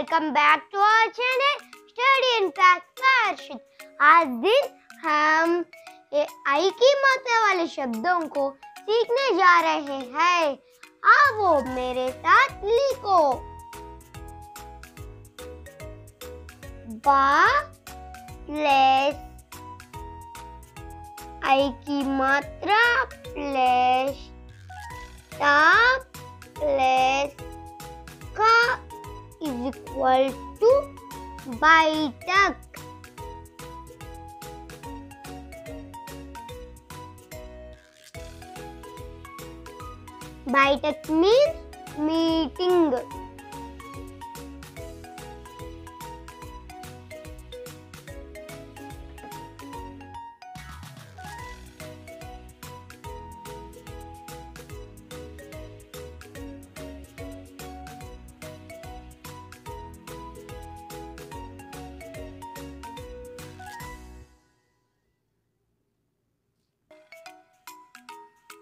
our channel, Study and Fact Farshid. आज दिन हम ए आई की मात्रा वाले शब्दों को सीखने जा रहे हैं। आओ मेरे साथ लिखो। बा प्लस आई की मात्रा प्लस इज इक्वल टू बैठक बैठक means meeting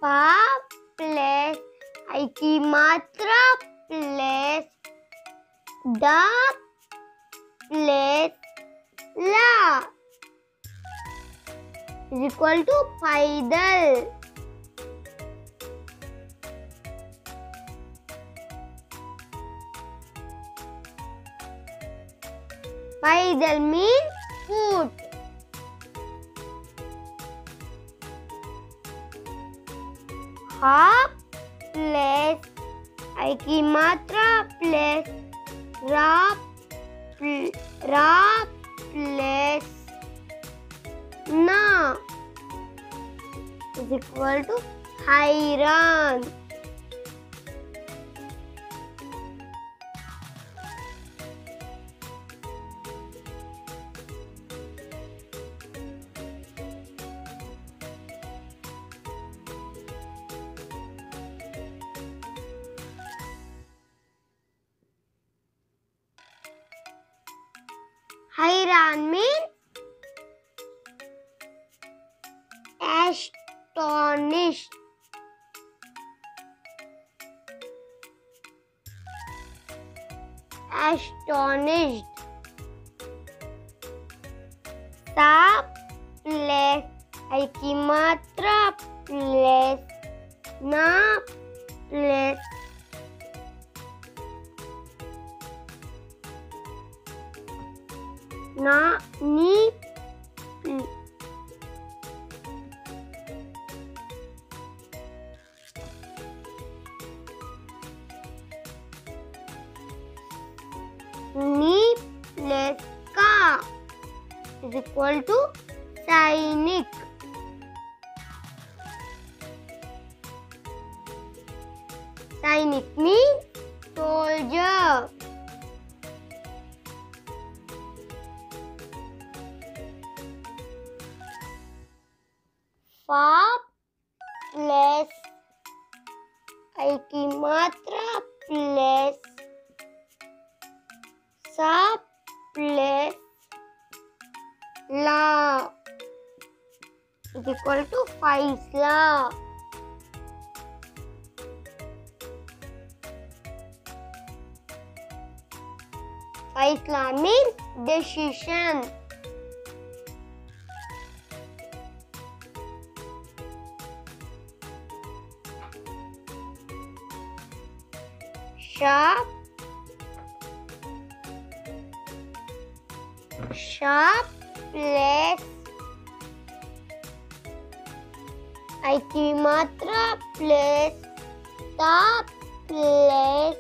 far place aiki matra place the place la is equal to paidal. Paidal means foot. hopeless. I keep hopeless. Rob, hopeless. Now is equal to high run. हैरान mean astonished astonished सा plus की मात्रा plus ना plus నా నీ నీ లెక్క is equal to Sainik Sainik mean soldier mean soldier फा प्लस आई की मात्रा प्लस सा प्लस ला इक्वल टू फैसला फैसला means decision sharp shop. Shop place IT Matra place top place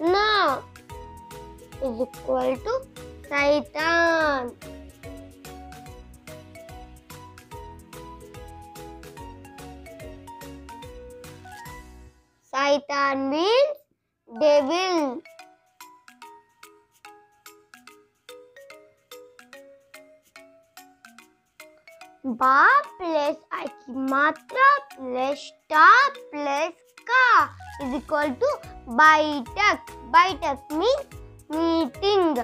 now is equal to Titan. Satan means devil. बा plus आई की मात्रा प्लस टा प्लस का इज़ इक्वल टू बैठक बैठक मीन्स मीटिंग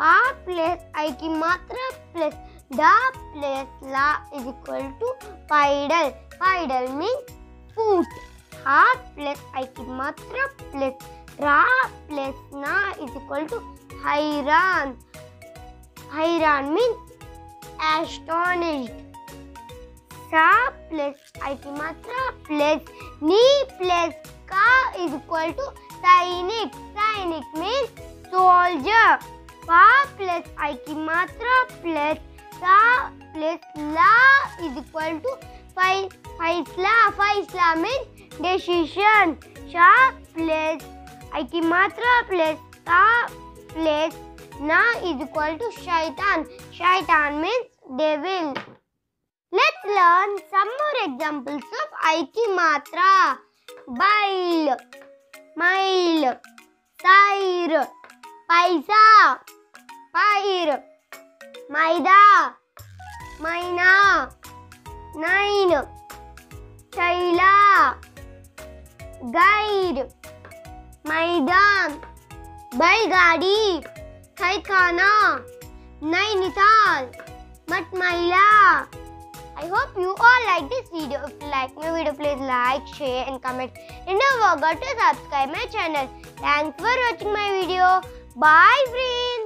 पा प्लस आई की मात्रा प्लस डा plus La is equal to pedal pedal means foot हा प्लस आई की मात्रा प्लस रा प्लस ना इज़ इक्वल टू हैरान हैरान मीन्स एस्टोनिश्ड सा प्लस आई की मात्रा प्लस नी प्लस का इज़ इक्वल टू सैनिक सैनिक मीन्स सोल्जर पा प्लस आई की मात्रा प्लस सा प्लस ला decision. Sharp place. Aikimatra place. Ta place. Na is equal to shaitan. Shaitan means devil. Let's learn some more examples of aikimatra bile. Mile. Tyre, paisa. Pair. Maida. Maina. Nine. Shaila. Guide मैदान बैलगाड़ी खाना नैनीताल मटमैला I hope you all like this video. If you like my video, please like, share and comment. And don't forget to subscribe my channel. Thanks for watching my video. Bye friends.